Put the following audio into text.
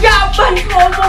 要笨萝卜